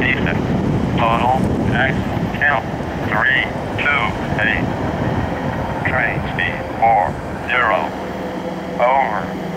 decent, Total excellent, count, three, two, eight, train speed, four, zero, over.